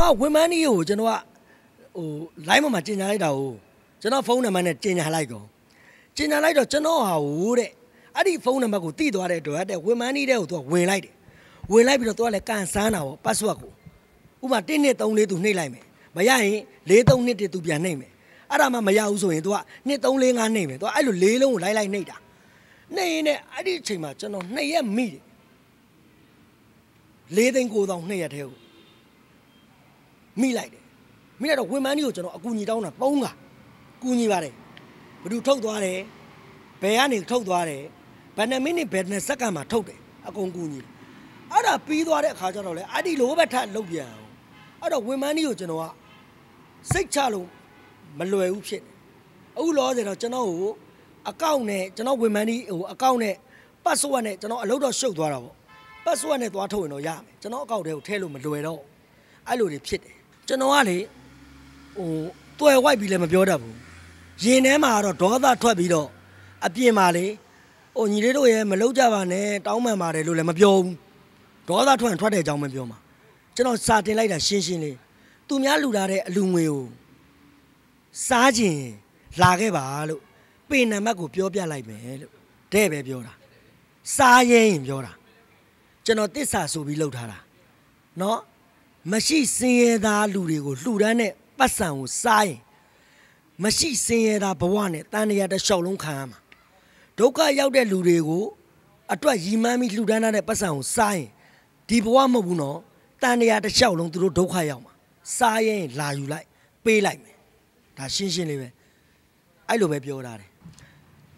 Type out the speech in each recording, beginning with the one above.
တော်ကဝန်မန်းကြီးကိုကျွန်တော်ကဟို line မှာကျင်ညာလိုက်တာကိုကျွန်တော်ဖုန်းနံပါတ်နဲ့ကျင်ညာလိုက်ကောကျင်ညာလိုက်တော့ကျွန်တော်ဟာဟိုတဲ့အဲ့ဒီဖုန်းနံပါတ်ကိုတိသွားတဲ့အတွက်တဲ့ဝန်မန်းကြီးတဲ့ကိုသူကဝင်လိုက်တယ်ဝင်လိုက်ပြီးတော့သူကလည်းကန်ဆန်းတာပေါ့ password ကိုဥပမာ1 2 3 4သူနှိပ်လိုက်မယ်မရရင်4 3 2 1သူပြန်နှိပ်မယ်အဲ့ဒါမှမရဘူးဆိုရင်သူက2 3 4 5နှိပ်မယ်သူကအဲ့လို၄လုံးကိုလိုက်လိုက်နှိပ်တာနှိပ်ရင်လည်းအဲ့ဒီအချိန်မှာကျွန်တော်2ရက်မိတယ်၄သိန်း9တောင်2ရက်တည်းကို မိလိုက်တယ်မိလိုက်တော့ဝန်မန်းကြီးကိုကျွန်တော်အကူညီတောင်းတာ3ကကူညီပါတယ်ဘယ်သူထုတ်သွားတယ်ဘယ်ကနေထုတ်သွားတယ်ဘယ်နှမိနစ်ဘယ်နှစက္ကန့်မှာထုတ်တယ်အကုန်ကူညီတယ်အဲ့ဒါပြီးသွားတဲ့အခါကျတော့လေအဲ့ဒီလိုပဲထပ်လုပ်ပြန်အောင်အဲ့တော့ဝန်မန်းကြီးကိုကျွန်တော်ကစိတ်ချလို့မလွယ်ဘူးဖြစ်တယ်အခုလောဆယ်တော့ကျွန်တော်ကိုအကောင့်နဲ့ကျွန်တော်ဝန်မန်းကြီးဟိုအကောင့်နဲ့ password နဲ့ကျွန်တော်အလုပ်တော့ရှုပ်သွားတာပေါ့ password နဲ့သွားထုတ်ရင်တော့ရမယ်ကျွန်တော်အကောင့်ထဲကိုထည့်လို့မလွယ်တော့အဲ့လိုတွေဖြစ်တယ် ကျွန်တော်ကလေဟိုတွယ်ဝိုက်ပြီးလည်းမပြောတတ်ဘူးရင်ထဲမှာကတော့ဒေါသထွက်ပြီးတော့အပြင်မှာလေဟိုညီလေးတို့ရဲ့မလုပ်ကြပါနဲ့တောင်းပန်ပါတယ်လို့လည်းမပြောဘူးဒေါသထွက်ရင်ထွက်တဲ့အကြောင်းပဲပြောမှာကျွန်တော်စာတင်လိုက်တာရှင်းရှင်းလေးသူများလူထားတဲ့အလူငွေကိုစားခြင်းလာခဲ့ပါလို့ပေနံပါတ်ကိုပြောပြလိုက်မယ်လို့တဲ့ပဲပြောတာစားရင်ပြောတာကျွန်တော်တစ္ဆာဆိုပြီးလှုပ်ထားတာเนาะ မရှိစင်ရသားလူတွေကိုလှူဒန်းတဲ့ပတ်စံကိုစားရင်မရှိစင်ရသားဘဝနဲ့တန်တရာတစ်လျှောက်လုံးခံရမှာဒုက္ခရောက်တဲ့လူတွေကိုအတွက်ရီမန်းပြီးလှူဒန်းတဲ့ပတ်စံကိုစားရင်ဒီဘဝမဟုတ်ဘူးနော်တန်တရာတစ်လျှောက်လုံးသူတို့ဒုက္ခရောက်မှာစားရင်လာယူလိုက်ပေးလိုက်မယ်ဒါရှင်းရှင်းလေးပဲအဲ့လိုပဲပြောထားတယ်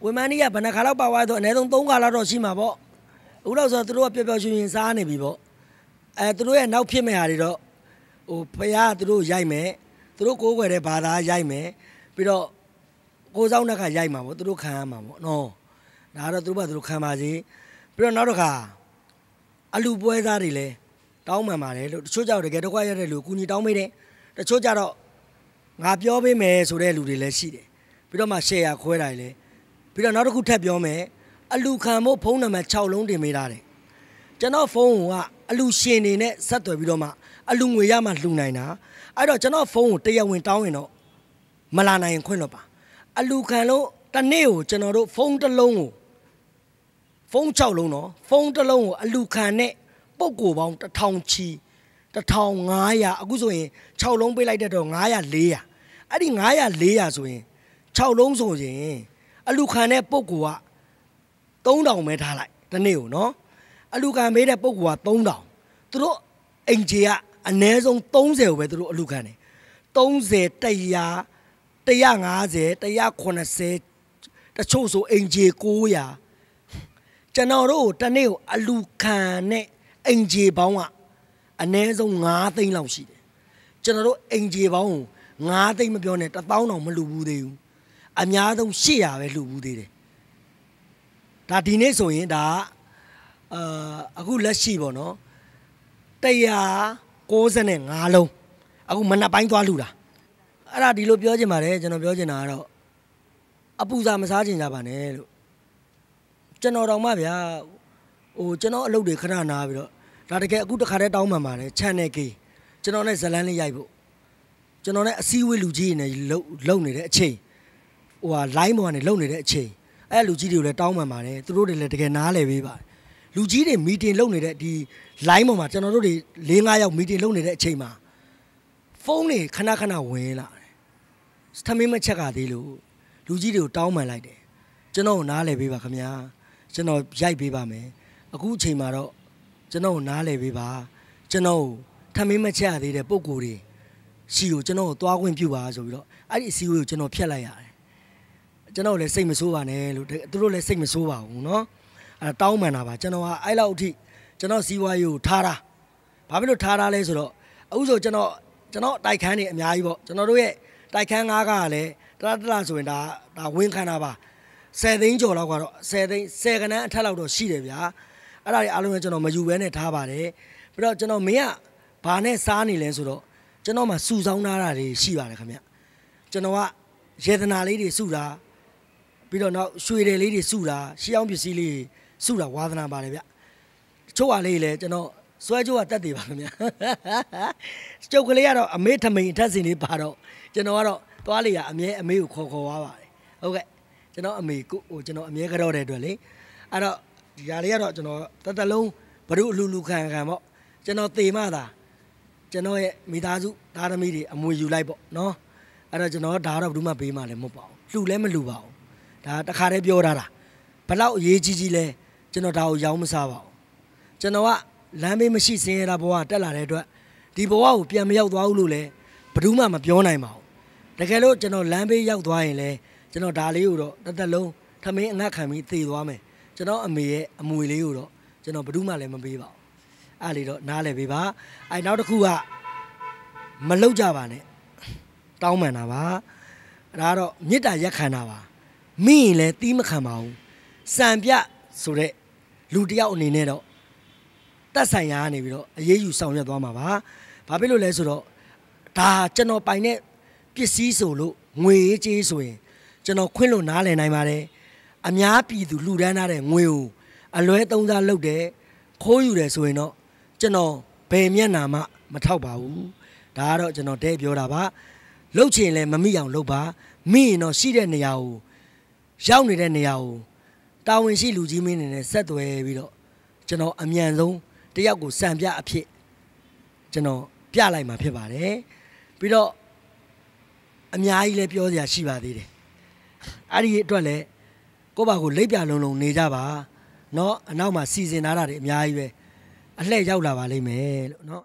ဝေမန်နီကဘယ်နှခါလောက်ပါသွားတော့အနည်းဆုံး3ခါလောက်တော့ရှိမှာပေါ့အခုတော့ဆိုတော့သူတို့ကပျော်ပျော်ရွှင်ရွှင်စားနေပြီပေါ့ အဲသူတို့ရဲ့နောက်ဖြစ်မဲ့ဟာတွေတော့ဟိုဖယားသူတို့ရိုက်မယ်သူတို့ကိုးကွယ်တဲ့ဘာသာရိုက်မယ်ပြီးတော့ကိုးဆောင်တဲ့ခါရိုက်မှာပေါ့သူတို့ခံရမှာပေါ့နော်ဒါကတော့သူတို့ကသူတို့ခံပါစေပြီးတော့နောက်တစ်ခါအလူပွဲသားတွေလည်းတောင်းပန်ပါတယ်လို့တချို့ကြောက်တကယ်တော့ခွရတဲ့လူကူညီတောင်းပေးတယ်တချို့ကြတော့ငါပြောပေးမယ်ဆိုတဲ့လူတွေလည်းရှိတယ်ပြီးတော့မှ share ခွဲတာလည်းပြီးတော့နောက်တစ်ခုထပ်ပြောမယ်အလူခံဖို့ဖုန်းနံပါတ်6လုံးတင်ပေးထားတယ်ကျွန်တော်ဖုန်းက အလူရှင်နေနဲ့ဆက်သွယ်ပြီးတော့မှအလူငွေရမှလှူနိုင်တာအဲ့တော့ကျွန်တော်ဖုန်းကိုတရားဝင်တောင်းရင်တော့မလာနိုင်ရင်ခွင့်တော့ပါအလူခံလို့တစ်နေ့ကိုကျွန်တော်တို့ဖုန်းတစ်လုံးကိုဖုန်း6လုံးတော့ဖုန်းတစ်လုံးကိုအလူခံနဲ့ပုတ်ကိုပေါင်း1000ချီ1500အခုဆိုရင်6လုံးပေးလိုက်တဲ့တော့900 400အဲ့ဒီ900 400ဆိုရင်6လုံးဆိုရင်အလူခံတဲ့ပုတ်ကိုက3000ပဲထားလိုက်တစ်နေ့ကိုနော် အလူခံပေးတဲ့ပုတ်ကိုက3000သူတို့အိမ်ကြီးကအနည်းဆုံး30ကိုပဲသူတို့အလူခံတယ်30 100 150 180တချို့ဆိုအိမ်ကြီး900ကျွန်တော်တို့တနေ့ကိုအလူခံနဲ့အိမ်ကြီးပေါင်းကအနည်းဆုံး9သိန်းလောက်ရှိတယ်ကျွန်တော်တို့အိမ်ကြီးပေါင်း9သိန်းမပြောနဲ့1000တောင်မလူဘူးသေးဘူးအများဆုံး800ပဲလူဘူးသေးတယ်ဒါဒီနေ့ဆိုရင်ဒါ အာအခုလက်ရှိပေါ့နော်195လုံးအခုမနက်ပိုင်းသွားလူတာအဲ့ဒါဒီလိုပြောချင်ပါတယ်ကျွန်တော်ပြောချင်တာကတော့အပူစာမစားချင်ကြပါနဲ့လို့ကျွန်တော်တော့မှဗျာဟိုကျွန်တော်အလုပ်တွေခဏနာပြီးတော့ဒါတကယ်အခုတခါတည်းတောင်းပန်ပါတယ် channel K ကျွန်တော်နဲ့ဇလန်းလေးရိုက်ဖို့ကျွန်တော်နဲ့အစည်းအဝေးလူကြီးတွေနဲ့လုံလုံနေတဲ့အချိန်ဟိုဟာ line ပေါ်ကနေလုံနေတဲ့အချိန်အဲ့လူကြီးတွေကိုလည်းတောင်းပန်ပါတယ်သူတို့တွေလည်းတကယ်နားလည်ပေးပါတယ် လူကြီးတွေမီတင်လုပ်နေတဲ့ဒီ line ပေါ်မှာကျွန်တော်တို့တွေ၄၅ယောက်မီတင်လုပ်နေတဲ့အချိန်မှာဖုန်းတွေခဏခဏဝင်လာတယ်။သမင်းမချက်ကသေးလို့လူကြီးတွေကိုတောင်းပန်လိုက်တယ်။ကျွန်တော်ကိုနားလည်ပေးပါခင်ဗျာ။ကျွန်တော်ရိုက်ပေးပါမယ်။အခုအချိန်မှာတော့ကျွန်တော်ကိုနားလည်ပေးပါ။ကျွန်တော်သမင်းမချက်ရသေးတဲ့ပုံကိုယ်တွေရှိကိုကျွန်တော်ကိုသွားခွင့်ပြုပါဆိုပြီးတော့အဲ့ဒီအစည်းအဝေးကိုကျွန်တော်ဖျက်လိုက်ရတယ်။ကျွန်တော်လည်းစိတ်မဆိုးပါနဲ့လို့သူတို့လည်းစိတ်မဆိုးပါဘူးเนาะ။ အဲတောင်းပန်တာပါကျွန်တော်ကအဲ့လောက်အထိကျွန်တော်စီးပွားရေးကိုထားတာ။ဘာဖြစ်လို့ထားတာလဲဆိုတော့အခုဆိုကျွန်တော်ကျွန်တော်တိုက်ခန်းနေအများကြီးပေါ့ကျွန်တော်တို့ရဲ့တိုက်ခန်း၅ကလည်းတလားတလားဆိုရင်ဒါဒါဝင်းခန်းတာပါ10သိန်းကျော်လောက်ကတော့10သိန်း10ကနန်းအထက်လောက်တော့ရှိတယ်ဗျာအဲ့ဒါတွေအားလုံးကကျွန်တော်မယူဘဲနဲ့ထားပါတယ်ပြီးတော့ကျွန်တော်မင်းကဘာနဲ့စားနေလဲဆိုတော့ကျွန်တော်မှစူဆောင်းထားတာတွေရှိပါတယ်ခင်ဗျကျွန်တော်ကယေဒနာလေးတွေစုတာပြီးတော့နောက်ရွှေတယ်လေးတွေစုတာရှေးအောင်ပစ္စည်းလေး စုတာဝါသနာပါတယ်ဗျချို့ဟာလေးလည်းကျွန်တော် စွဲကြိုးကတက်တယ်ပါခင်ဗျာကျုပ်ကလေးကတော့အမေထမိန်အထက်စင်လေးပါတော့ကျွန်တော်ကတော့သွားလေရအမြဲအမေကိုခေါ်ခေါ်သွားပါတယ်ဟုတ်ကဲ့ကျွန်တော်အမေကိုဟိုကျွန်တော်အမြဲကြောက်တဲ့အတွက်လေအဲ့တော့ဒီຢာလေးကတော့ကျွန်တော်တသက်လုံးဘ누구အလူလူခံခံပေါ့ကျွန်တော်တေမှသာကျွန်တော်ရဲ့မိသားစုသားသမီးတွေအမွေယူလိုက်ပေါ့နော်အဲ့တော့ကျွန်တော်ဒါတော့ဘယ်သူမှပေးမှလည်းမဟုတ်ပါဘူးလှူလည်းမလှူပါဘူးဒါတခါတည်းပြောထားတာဘလောက်အရေးကြီးကြီးလဲ ကျွန်တော်ဒါကိုရောင်းမစားပါဘူးကျွန်တော်ကလမ်းမေးမရှိစင်ရတာဘဝတက်လာတဲ့အတွက်ဒီဘဝကိုပြန်မရောက်သွားဘူးလို့လည်းဘယ်သူမှမပြောနိုင်ပါဘူးတကယ်လို့ကျွန်တော်လမ်းဘေးရောက်သွားရင်လည်းကျွန်တော်ဒါလေးကိုတော့တစ်သက်လုံးထမင်းအငတ်ခံပြီးသေသွားမယ်ကျွန်တော်အမေရဲ့အမွေလေးကိုတော့ကျွန်တော်ဘယ်သူမှလည်းမပေးပါဘူးအဲ့လေတော့နားလည်ပေးပါအဲ့နောက်တစ်ခုကမလောက်ကြပါနဲ့တောင်းပန်တာပါဒါကတော့မေတ္တာရက်ခံတာပါမိရင်လည်းတီးမခံပါဘူးစံပြဆိုတဲ့ လူတစ်ယောက်အနေနဲ့တော့တက်ဆိုင်ရာကနေပြီးတော့အရေးယူဆောင်ရွက်သွားမှာပါဘာဖြစ်လို့လဲဆိုတော့ဒါကျွန်တော်ပိုင်တဲ့ပစ္စည်းဆိုလို့ငွေရေးကြေးဆိုရင်ကျွန်တော်ခွင့်လို့နားလည်နိုင်ပါတယ်အများပြည်သူလှူဒန်းထားတဲ့ငွေကိုအလွဲသုံးစားလုပ်တယ်ခိုးယူတယ်ဆိုရင်တော့ကျွန်တော်ဘယ်မျက်နာမှမထောက်ပါဘူးဒါကတော့ကျွန်တော်တဲ့ပြောတာပါလှုပ်ချင်လဲမမိအောင်လှုပ်ပါမိရင်တော့ရှိတဲ့နေရာကိုရောက်နေတဲ့နေရာကို တာဝန်ရှိလူကြီးမင်းနေနဲ့ဆက်သွယ်ပြီးတော့ကျွန်တော်အမြန်ဆုံးတယောက်ကိုစံပြအဖြစ်ကျွန်တော်ပြလိုက်မှာဖြစ်ပါတယ်ပြီးတော့အများကြီးလည်းပြောစရာရှိပါသေးတယ်အဲ့ဒီအတွက်လည်းကိုယ့်ဘာကိုလိပ်ပြလုံးလုံးနေကြပါเนาะအနောက်မှာစီစဉ်ထားတာတွေအများကြီးပဲအလှည့်ရောက်လာပါလိမ့်မယ်လို့เนาะ